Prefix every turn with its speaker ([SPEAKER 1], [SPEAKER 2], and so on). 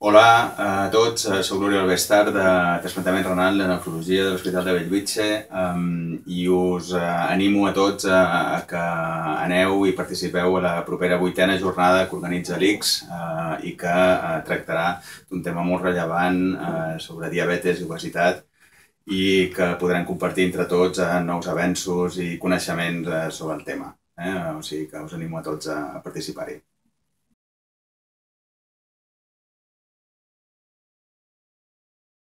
[SPEAKER 1] Hola a tots, eh, sóc l'Oriol Bestar de Transplantament Renal de Nefrologia de l'Hospital de Bellvitge um, i us uh, animo a tots a, a que aneu i participeu a la propera vuitena jornada que organitza l'ICS uh, eh, i que uh, tractarà d'un tema molt rellevant uh, sobre diabetes i obesitat i que podrem compartir entre tots uh, nous avenços i coneixements uh, sobre el tema. Eh? O sigui que us animo a tots a participar-hi.